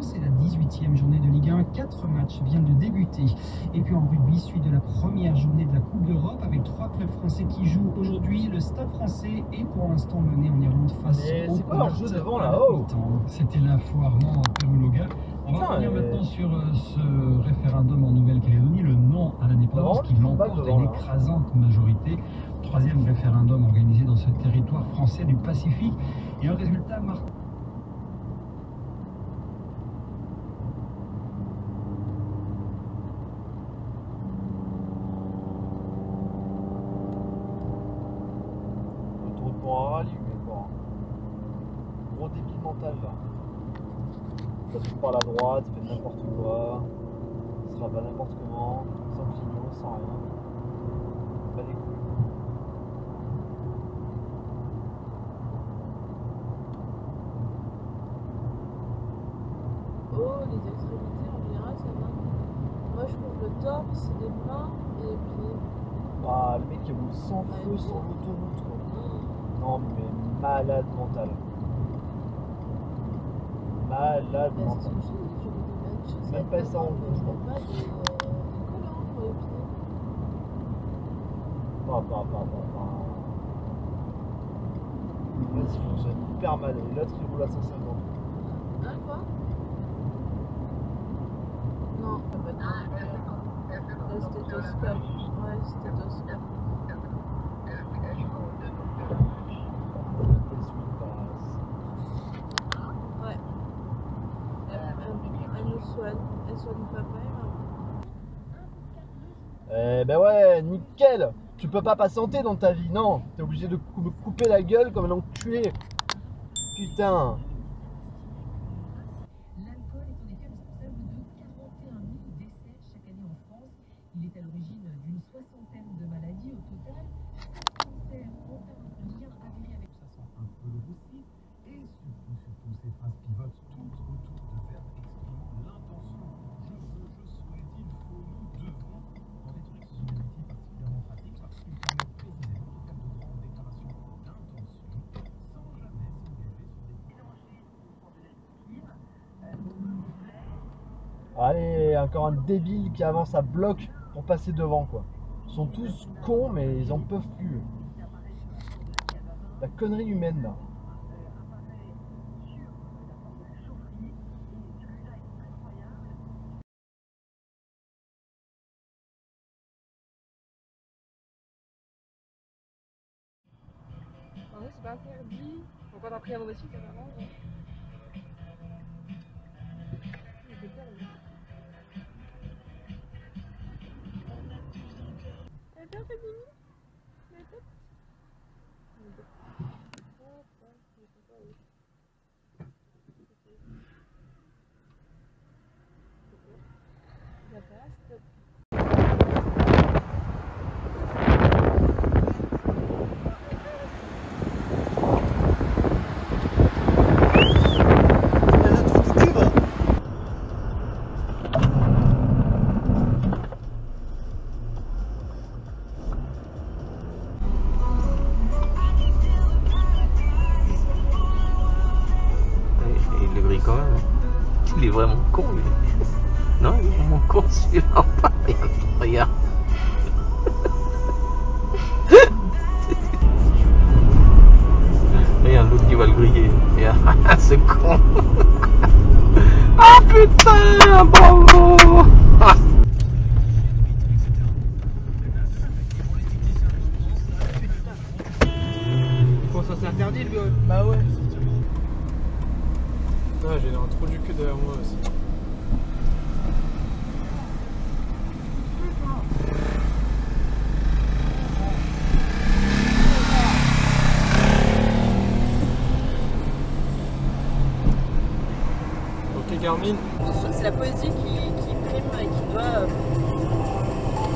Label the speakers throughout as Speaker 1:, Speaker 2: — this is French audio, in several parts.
Speaker 1: c'est la 18e journée de Ligue 1. Quatre matchs viennent de débuter. Et puis en rugby, suite de la première journée de la Coupe d'Europe avec trois clubs français qui jouent aujourd'hui. Le Stade français est pour l'instant mené en Irlande face au
Speaker 2: c'est quoi jeu devant,
Speaker 1: à
Speaker 2: là
Speaker 1: la
Speaker 2: Oh.
Speaker 1: C'était l'info Armand Perruloga. On va revenir maintenant sur euh, ce référendum en Nouvelle-Calédonie, le non à l'indépendance qui l'emporte à une écrasante majorité. Troisième référendum organisé dans ce territoire français du Pacifique et un résultat marquant.
Speaker 2: Autoroute pour un rallye, mais bon. Gros débile mental se par la droite, il fait n'importe quoi. Il se rabat n'importe comment, sans clignon, sans rien. Pas les couilles.
Speaker 3: Oh, les extrémités en général ça va. Moi je trouve le torse, les mains et les pieds.
Speaker 2: Ah, le mec qui roule sans feu sur l'autoroute quoi. Non mais malade mental. Malade
Speaker 3: Bah, c'est ce
Speaker 2: mental.
Speaker 3: que je dis, je me dis même, je
Speaker 2: pas ça
Speaker 3: je euh, les pieds.
Speaker 2: Pas, pas, pas, pas, pas. Vas-y, il fonctionne hyper mal. Et l'autre il roule à 150.
Speaker 3: Hein quoi? Non, pas de Le stéthoscope. Ouais, stéthoscope.
Speaker 2: Ben ouais, nickel. Tu peux pas patienter dans ta vie, non. T'es obligé de me couper la gueule comme un enculé. Putain Allez, encore un débile qui avance à bloc pour passer devant, quoi. Ils sont tous cons, mais ils en peuvent plus. La connerie humaine, là.
Speaker 4: C'est pas interdit. Pas t'as pris un mauvais
Speaker 5: Nothing. Il est vraiment con, celui-là. Regarde, regarde. Regarde l'autre qui va le griller. Regarde, ce con. Ah putain, bravo. Ah.
Speaker 6: Bon, ça c'est interdit le viol.
Speaker 2: Bah ouais.
Speaker 6: Ah, j'ai un trou du cul derrière moi aussi. Garmin,
Speaker 3: C'est la poésie qui, qui prime et qui doit. euh,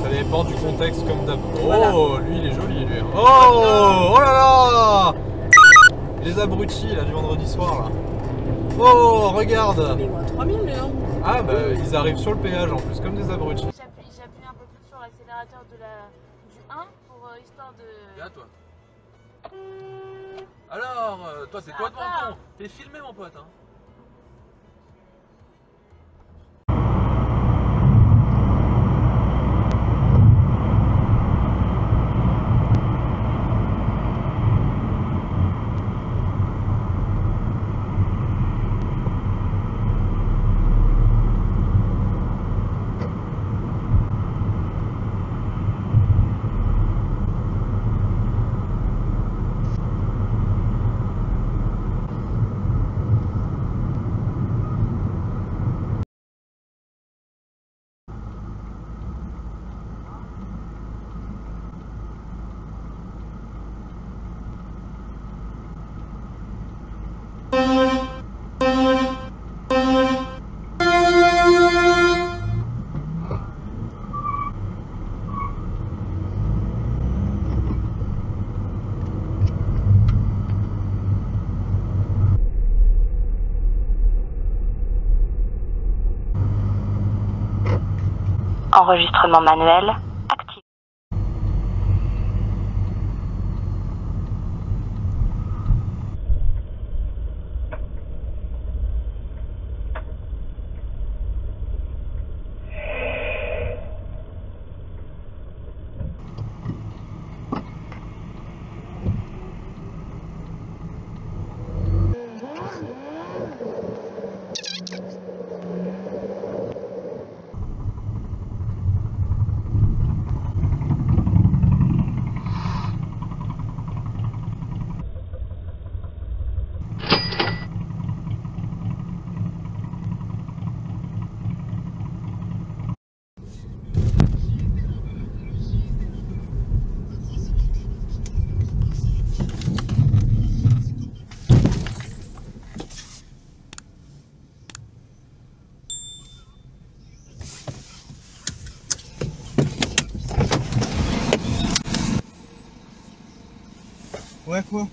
Speaker 6: ça dépend du contexte comme d'hab. Oh,
Speaker 3: Voilà.
Speaker 6: lui il est joli lui. Oh, oh là là Les abrutis là du vendredi soir là. Oh, regarde
Speaker 3: Mais moins 3000 lui.
Speaker 6: Ah bah ils arrivent sur le péage en plus comme des abrutis.
Speaker 7: J'appuie, j'appuie un peu plus sur l'accélérateur de la, du 1 pour euh, histoire de.
Speaker 5: Viens toi. Alors, euh, toi, c'est toi devant
Speaker 7: va.
Speaker 5: con. T'es filmé, mon pote. Hein.
Speaker 8: Enregistrement manuel
Speaker 9: Ouais, quoi